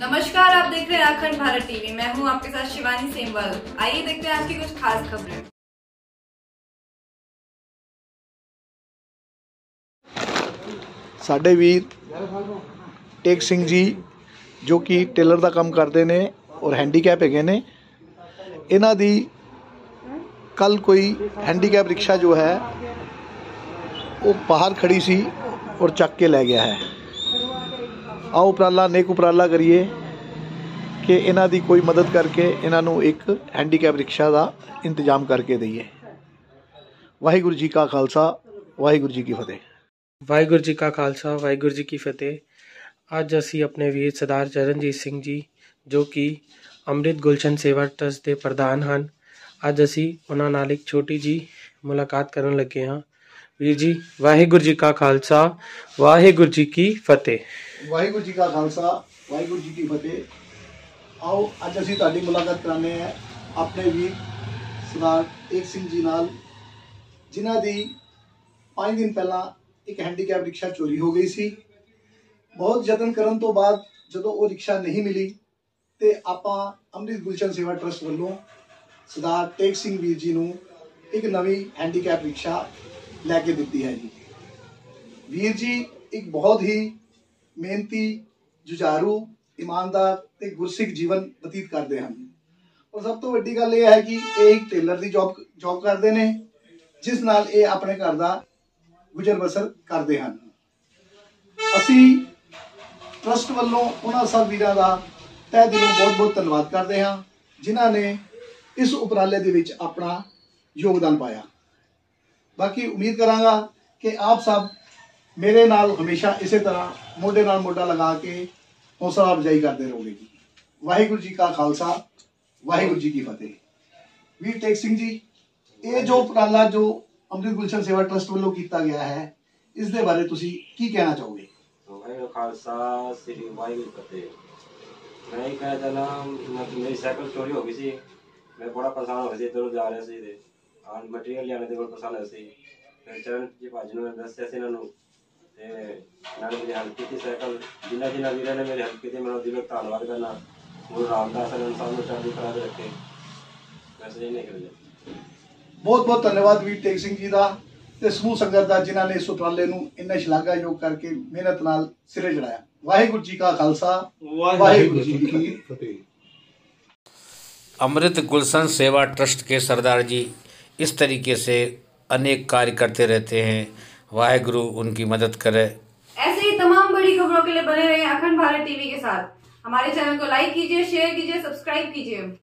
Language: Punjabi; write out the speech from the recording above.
नमस्कार आप देख रहे हैं अखंड भारत टीवी मैं हूं आपके साथ शिवानी सेमवाल आइए देखते हैं आज की कुछ खास खबरें ਸਾਡੇ ਵੀਰ ਟੇਕ ਸਿੰਘ ਜੀ ਜੋ ਕਿ ਟੇਲਰ ਦਾ ਕੰਮ ਕਰਦੇ ਨੇ ਔਰ ਹੈਂਡੀਕੈਪ ਹੈਗੇ ਨੇ ਇਹਨਾਂ ਦੀ ਕੱਲ ਕੋਈ ਹੈਂਡੀਕੈਪ ਰਿਕਸ਼ਾ ਜੋ ਹੈ ਉਹ ਬਾਹਰ ਖੜੀ ਸੀ ਔਰ ਚੱਕ ਕੇ ਲੈ ਗਿਆ ਹੈ ਆਓ ਉਪਰਾਲਾ, ਨੇਕ ਉਪਰਾਲਾ ਕਰੀਏ ਕਿ ਇਹਨਾਂ ਦੀ ਕੋਈ ਮਦਦ ਕਰਕੇ ਇਹਨਾਂ ਨੂੰ ਇੱਕ ਹੈਂਡੀਕੈਪ ਰਿਕਸ਼ਾ ਦਾ ਇੰਤਜ਼ਾਮ ਕਰਕੇ ਦਈਏ। ਵਾਹਿਗੁਰੂ ਜੀ ਕਾ ਖਾਲਸਾ, ਵਾਹਿਗੁਰੂ ਜੀ ਕੀ ਫਤਿਹ। ਵਾਹਿਗੁਰੂ ਜੀ ਕਾ ਖਾਲਸਾ, ਵਾਹਿਗੁਰੂ ਜੀ ਕੀ ਫਤਿਹ। ਅੱਜ ਅਸੀਂ ਆਪਣੇ ਵੀਰ ਸਰਦਾਰ ਚਰਨਜੀਤ ਸਿੰਘ ਜੀ, ਜੋ ਕਿ ਅੰਮ੍ਰਿਤ ਗੁਲਸ਼ਨ ਸੇਵਾ ਟਰਸਟ ਦੇ ਪ੍ਰਧਾਨ ਹਨ, ਅੱਜ ਅਸੀਂ ਉਹਨਾਂ ਨਾਲ ਇੱਕ ਛੋਟੀ ਜੀ ਮੁਲਾਕਾਤ ਕਰਨ ਲੱਗੇ ਹਾਂ। ਵੀਰ ਜੀ, ਵਾਹਿਗੁਰੂ ਜੀ ਕਾ ਖਾਲਸਾ, ਵਾਹਿਗੁਰੂ ਜੀ ਕੀ ਫਤਿਹ। ਵਾਹਿਗੁਰੂ ਜੀ ਕਾ ਖਾਲਸਾ, ਵਾਹਿਗੁਰੂ ਜੀ ਕੀ ਫਤਿਹ। ਆਓ, ਅੱਜ ਅਸੀਂ ਤੁਹਾਡੀ ਮੁਲਾਕਾਤ ਕਰਾਉਂਦੇ ਹਾਂ ਆਪਣੇ ਵੀਰ ਸਰਦਾਰ ਏਕ ਸਿੰਘ ਜੀ ਨਾਲ, ਜਿਨ੍ਹਾਂ ਦੀ 5 ਦਿਨ ਪਹਿਲਾਂ ਇੱਕ ਹੈਂਡੀਕੈਪ ਰਿਕਸ਼ਾ ਚੋਰੀ ਹੋ ਗਈ ਸੀ। ਬਹੁਤ ਯਤਨ ਕਰਨ ਤੋਂ ਬਾਅਦ ਜਦੋਂ ਉਹ ਰਿਕਸ਼ਾ ਨਹੀਂ ਮਿਲੀ, ਤੇ ਆਪਾਂ ਅੰਮ੍ਰਿਤ ਗੁਲਸ਼ਨ ਸੇਵਾ ਟਰਸਟ ਵੱਲੋਂ ਸਰਦਾਰ ਟੇਕ ਸਿੰਘ ਵੀਰ ਜੀ ਨੂੰ ਇੱਕ ਨਵੀਂ ਹੈਂਡੀਕੈਪ ਰਿਕਸ਼ਾ ਲੈ ਕੇ ਦਿੱਤੀ ਹੈ ਜੀ। ਵੀਰ ਜੀ, ਇੱਕ ਬਹੁਤ ਹੀ ਮਿਹਨਤੀ, ਜੁਝਾਰੂ, ਇਮਾਨਦਾਰ ਤੇ ਗੁਰਸਿੱਖ ਜੀਵਨ ਬਤੀਤ ਕਰਦੇ ਹਨ। ਔਰ ਸਭ ਤੋਂ ਵੱਡੀ ਗੱਲ ਇਹ ਹੈ ਕਿ ਇਹ ਇੱਕ ਟੇਲਰ ਦੀ ਜੌਬ ਜੌਬ ਕਰਦੇ ਨੇ, ਜਿਸ ਨਾਲ ਇਹ ਆਪਣੇ ਘਰ ਦਾ ਗੁਜ਼ਰ ਬਸਰ ਕਰਦੇ ਹਨ। ਅਸੀਂ ਟਰਸਟ ਵੱਲੋਂ ਉਹਨਾਂ ਸਭ ਵੀਰਾਂ ਦਾ ਤਹਿ ਦਿਲੋਂ ਬਹੁਤ-ਬਹੁਤ ਧੰਨਵਾਦ ਕਰਦੇ ਹਾਂ, ਜਿਨ੍ਹਾਂ ਨੇ ਇਸ ਉਪਰਾਲੇ ਦੇ ਵਿੱਚ ਆਪਣਾ ਯੋਗਦਾਨ ਪਾਇਆ। ਬਾਕੀ ਉਮੀਦ ਕਰਾਂਗਾ ਕਿ ਆਪ ਸਭ ਮੇਰੇ ਨਾਲ ਹਮੇਸ਼ਾ ਇਸੇ ਤਰ੍ਹਾਂ ਮੋਢੇ ਨਾਲ ਮੋਢਾ ਲਗਾ ਕੇ ਹੌਸਲਾ ਅਫਜ਼ਾਈ ਕਰਦੇ ਰਹੋਗੇ ਜੀ। ਵਾਹਿਗੁਰੂ ਜੀ ਕਾ ਖਾਲਸਾ, ਵਾਹਿਗੁਰੂ ਜੀ ਕੀ ਫਤਿਹ। ਵੀਰ ਟੇਕ ਸਿੰਘ ਜੀ, ਇਹ ਜੋ ਉਪਰਾਲਾ ਜੋ ਅੰਮ੍ਰਿਤ ਗੁਲਸ਼ਨ ਸੇਵਾ ਟਰਸਟ ਵੱਲੋਂ ਕੀਤਾ ਗਿਆ ਹੈ, ਇਸ ਦੇ ਬਾਰੇ ਤੁਸੀਂ ਕੀ ਕਹਿਣਾ ਚਾਹੋਗੇ? ਵਾਹਿਗੁਰੂ ਖਾਲਸਾ, ਸ੍ਰੀ ਵਾਹਿਗੁਰੂ ਫਤਿਹ। ਮੈਂ ਇਹ ਕਹਿਣਾ ਚਾਹਨਾ ਮੇਰੀ ਸਾਈਕਲ ਚੋਰੀ ਹੋ ਗਈ ਸੀ। ਮੈਂ ਬੜਾ ਪਰੇਸ਼ਾਨ ਹੋ ਸੀ, ਇੱਧਰੋਂ ਜਾ ਰਿਹਾ ਸੀ ਤੇ ਆਨ ਮਟੀਰੀਅਲ ਲਿਆਣੇ ਦੇ ਕੋਲ ਪਰੇਸ਼ਾਨ ਹੋਇਆ ਸੀ। ਫਿਰ ਚਰਨ ਜੀ ਭਾਜੀ ਨੂੰ ਦੱਸਿਆ ਸੀ ਇਹਨਾਂ ਨੂੰ ਤੇ ਨਾਲ ਮੇਰੀ ਹੈਲਪ ਕੀਤੀ ਸਾਈਕਲ ਜਿੰਨਾ ਜਿੰਨਾ ਵੀਰਾਂ ਨੇ ਮੇਰੀ ਹੈਲਪ ਕੀਤੀ ਮੈਂ ਉਹਨਾਂ ਦਿਲੋਂ ਧੰਨਵਾਦ ਕਰਨਾ ਗੁਰੂ ਰਾਮਦਾਸ ਨੇ ਸਭ ਨੂੰ ਚੜ੍ਹਦੀ ਕਲਾ ਦੇ ਰੱਖੇ ਵੈਸੇ ਇਹ ਨਹੀਂ ਕਰਿਆ ਬਹੁਤ ਬਹੁਤ ਧੰਨਵਾਦ ਵੀਰ ਟੇਕ ਸਿੰਘ ਜੀ ਦਾ ਤੇ ਸਮੂਹ ਸੰਗਤ ਦਾ ਜਿਨ੍ਹਾਂ ਨੇ ਇਸ ਉਪਰਾਲੇ ਨੂੰ ਇੰਨਾ ਸ਼ਲਾਘਾਯੋਗ ਕਰਕੇ ਮਿਹਨਤ ਨਾਲ ਸਿਰੇ ਚੜਾਇਆ ਵਾਹਿਗੁਰੂ ਜੀ ਕਾ ਖਾਲਸਾ ਵਾਹਿਗੁਰੂ ਜੀ ਕੀ ਫਤਿਹ अमृत गुलशन सेवा ट्रस्ट के सरदार जी इस तरीके से अनेक कार्य करते रहते हैं वाहेगुरु उनकी मदद करे ऐसे ही तमाम बड़ी खबरों के लिए बने रहिए अखंड भारत टीवी के साथ हमारे चैनल को लाइक कीजिए शेयर कीजिए सब्सक्राइब कीजिए